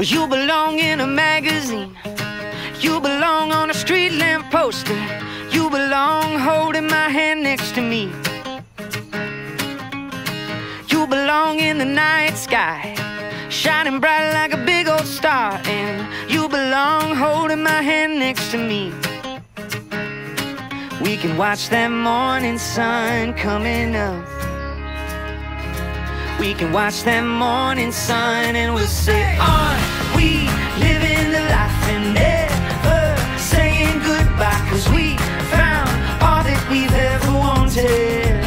You belong in a magazine. You belong on a street lamp poster. You belong holding my hand next to me. You belong in the night sky, shining bright like a big old star. And you belong holding my hand next to me. We can watch that morning sun coming up. We can watch that morning sun and we'll say, On, we living the life and never saying goodbye? Cause we found all that we've ever wanted.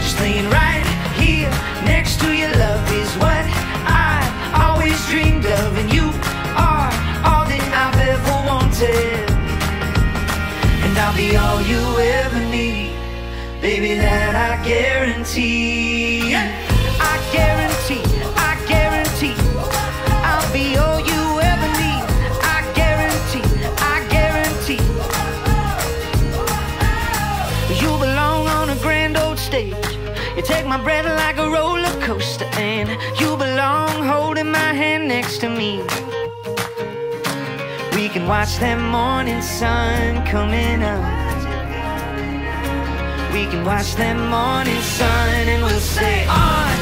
Just laying right here next to your love is what I always dreamed of, and you are all that I've ever wanted. And I'll be all you ever need, baby, that I guarantee. I guarantee, I guarantee, I'll be all you ever need. I guarantee, I guarantee. You belong on a grand old stage. You take my breath like a roller coaster, and you belong holding my hand next to me. We can watch that morning sun coming up. We can watch that morning sun and we'll say, Are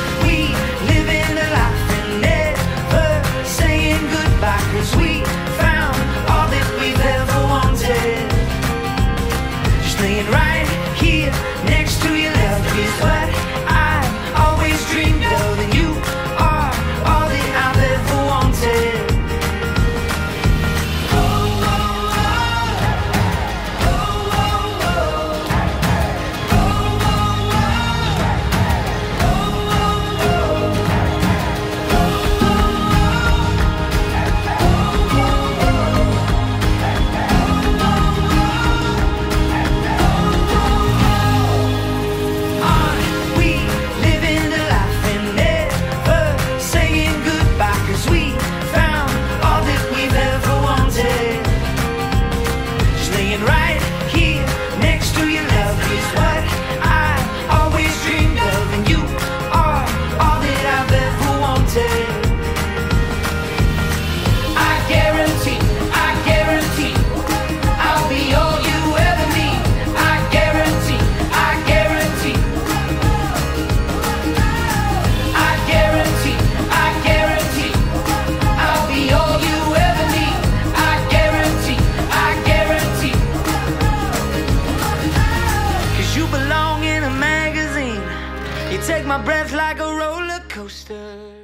belong in a magazine. You take my breath like a roller coaster.